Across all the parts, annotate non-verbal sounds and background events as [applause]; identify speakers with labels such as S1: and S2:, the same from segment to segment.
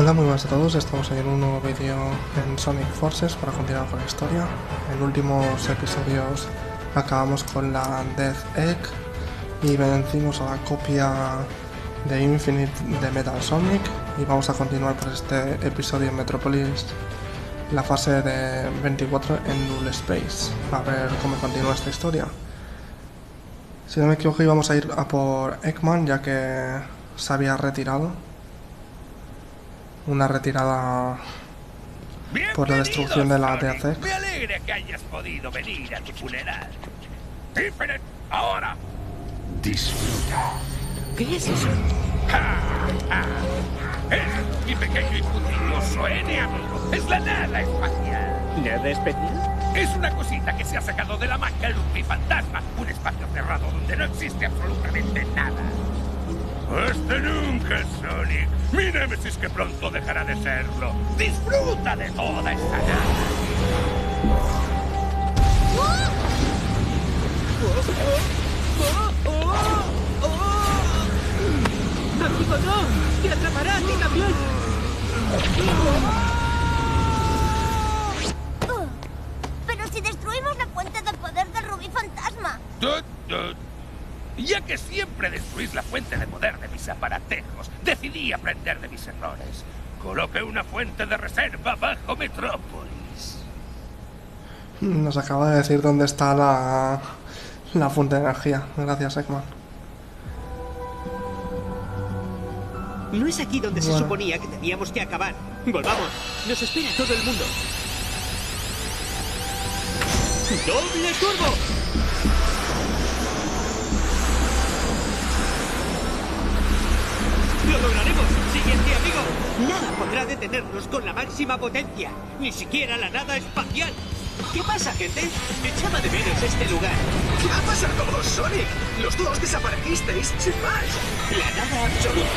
S1: Hola, muy buenas a todos, estamos en un nuevo vídeo en Sonic Forces para continuar con la historia. En últimos episodios acabamos con la Death Egg y vencimos a la copia de Infinite de Metal Sonic y vamos a continuar por este episodio en Metropolis la fase de 24 en Null Space a ver cómo continúa esta historia. Si no me equivoco íbamos a ir a por Eggman ya que se había retirado. Una retirada por la destrucción de la DAC.
S2: Me alegra que hayas podido venir a tu funeral. Ahora.
S3: Disfruta.
S4: ¿Qué es eso?
S2: Mi pequeño y puntilloso N, amigo. Es la nada espacial.
S4: ¿Nada especial?
S2: Es una cosita que se ha sacado de la manga Luffy Fantasma. Un espacio cerrado donde no existe absolutamente nada. Hasta nunca, Sonic. Mi némesis que pronto dejará de serlo. Disfruta de toda esta nada.
S4: ¡Amigo, no! ¡Te atrapará a ti también!
S5: Pero si destruimos la fuente de poder del rubí fantasma.
S2: Ya que siempre destruís la fuente de poder de mis aparatejos, decidí aprender de mis errores. Coloqué una fuente de reserva bajo Metrópolis.
S1: Nos acaba de decir dónde está la, la fuente de energía. Gracias, Eggman.
S4: No es aquí donde se suponía que teníamos que acabar. Volvamos. Nos espera todo el mundo. ¡Doble turbo! ¡Lo lograremos! ¡Siguiente, amigo! Nada podrá detenernos con la máxima potencia. Ni siquiera la nada espacial. ¿Qué pasa, gente? Echaba de menos este lugar.
S6: ¿Qué ha pasado, Sonic? Los dos desaparecisteis sin más.
S4: La nada absoluta.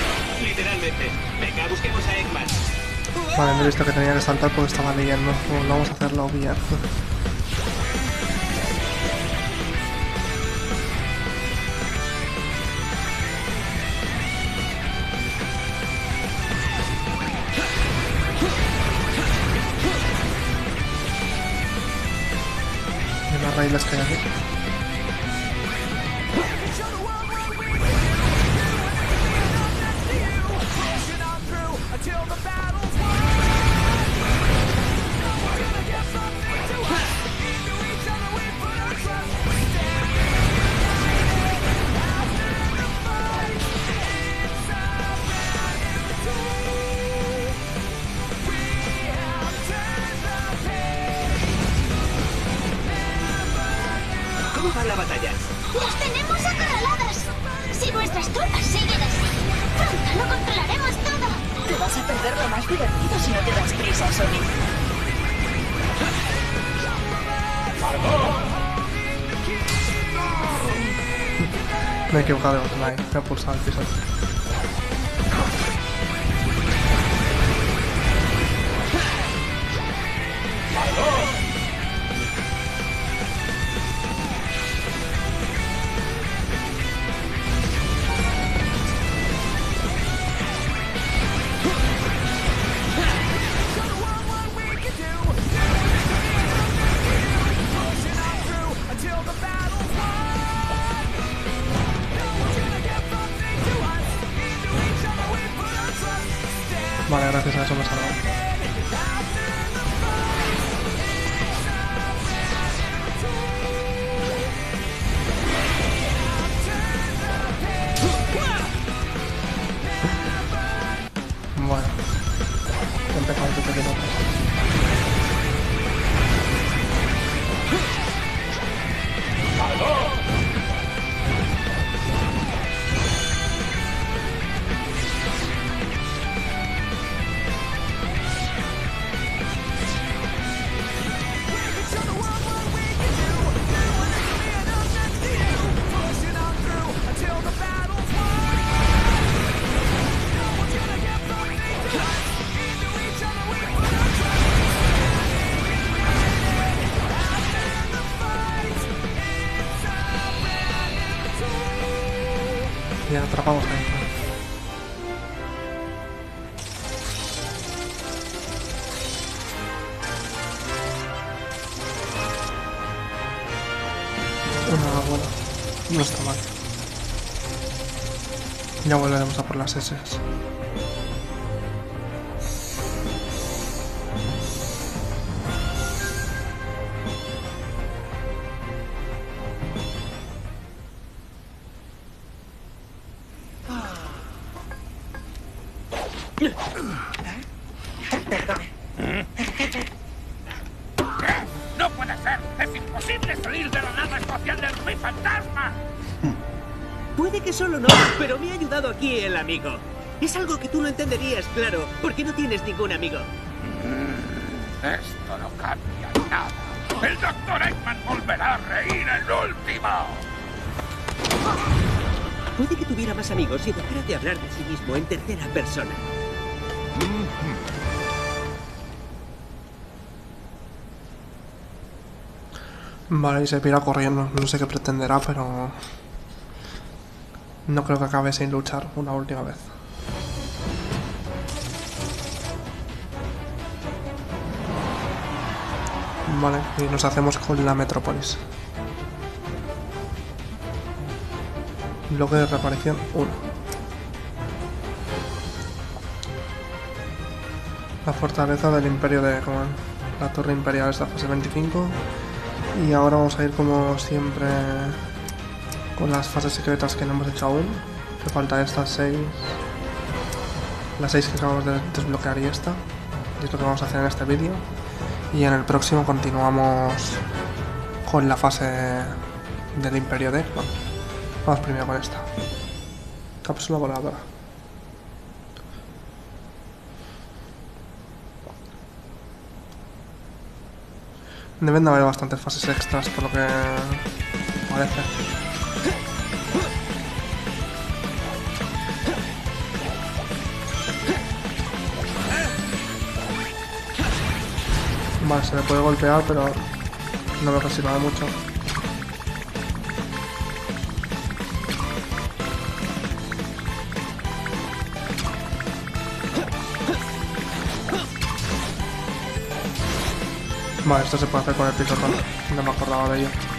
S4: Literalmente. Venga, busquemos a Eggman.
S1: Vale, me he visto que tenía que saltar porque estaba leyendo. Bueno, vamos a hacerlo bien. Y las raíles que hay Me he equivocado de botón ahí. Me he pulsado el piso. Vale, No está mal. Ya volveremos a por las S.
S4: que solo no, pero me ha ayudado aquí el amigo. Es algo que tú no entenderías, claro, porque no tienes ningún amigo.
S2: Esto no cambia nada. El Dr. Eggman volverá a reír el último.
S4: Puede que tuviera más amigos y dejara de hablar de sí mismo en tercera persona.
S1: Vale, y se pira corriendo. No sé qué pretenderá, pero... No creo que acabe sin luchar una última vez. Vale, y nos hacemos con la Metrópolis. Bloque de reaparición 1. La fortaleza del Imperio de Coman. La torre imperial es la fase 25. Y ahora vamos a ir como siempre con las fases secretas que no hemos hecho aún. Que falta estas 6. Las 6 que acabamos de desbloquear y esta. Y es lo que vamos a hacer en este vídeo. Y en el próximo continuamos con la fase del Imperio de. Vamos primero con esta. Cápsula voladora. Deben de haber bastantes fases extras por lo que parece. Vale, se le puede golpear, pero no me resistido mucho. Vale, esto se puede hacer con el pisotón. No me acordaba de ello.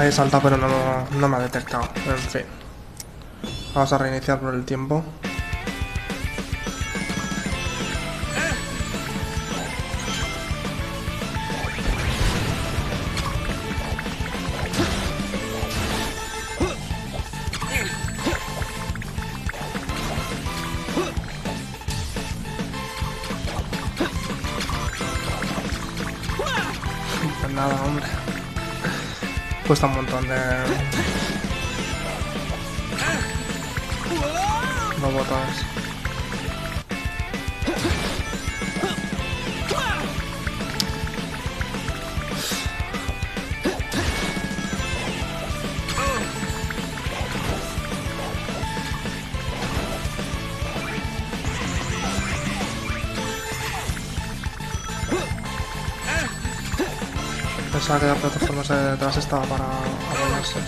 S1: Ahí salta, pero no, no me ha detectado. En fin. Vamos a reiniciar por el tiempo. Cuesta un montón de... [laughs] Los botones. Pensaba que la plataforma de detrás estaba para apoyarse.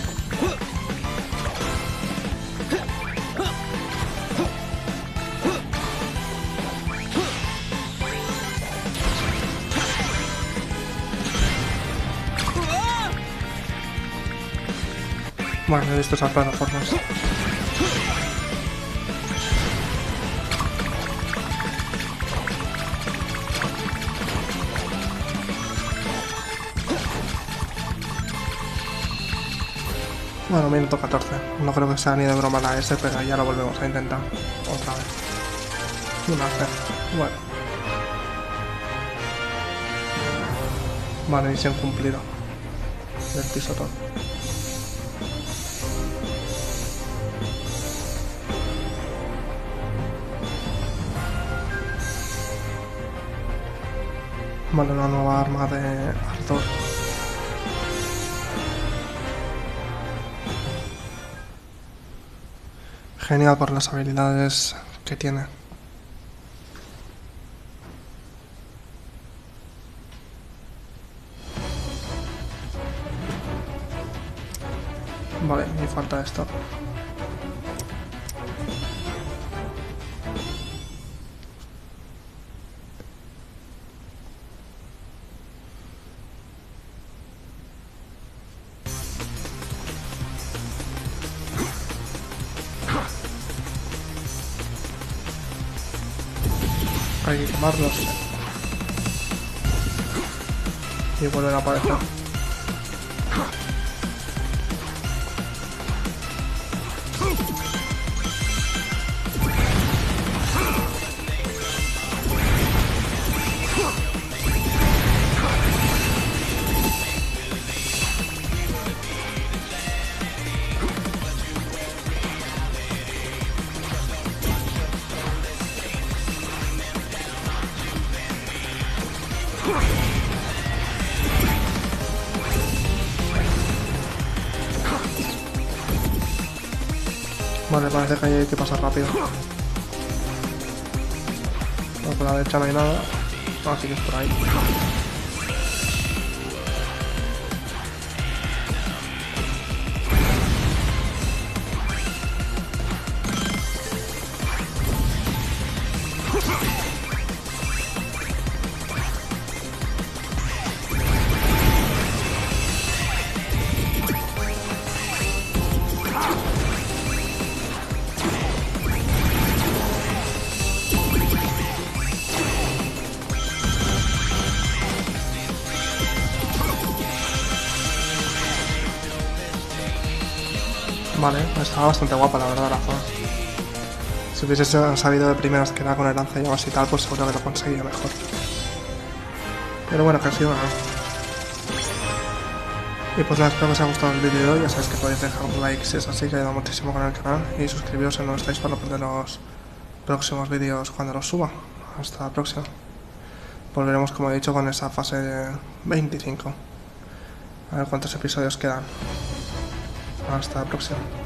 S1: Bueno, he visto esas plataformas. Bueno, minuto 14. No creo que sea ni de broma la S, pero ya lo volvemos a intentar. Otra vez. Una C. Bueno. Vale, misión cumplida. Del pisotón. Vale, una nueva arma de Arthur. Genial por las habilidades que tiene. Vale, me falta esto. Hay que quemarlos. Y vuelven a aparecer. Vale, parece que hay que pasar rápido. No, por la derecha no hay nada. Así que es por ahí. Vale, estaba bastante guapa la verdad la zona. Si hubiese sabido de primeras que era con el lanzallamas y tal, pues seguro que lo conseguía mejor. Pero bueno, sido nada. Y pues nada, espero que os haya gustado el vídeo de hoy. Ya sabéis que podéis dejar un like si es así, que ayuda muchísimo con el canal. Y suscribiros si no estáis para no perder los próximos vídeos cuando los suba. Hasta la próxima. Volveremos, como he dicho, con esa fase 25. A ver cuántos episodios quedan. Hasta la próxima.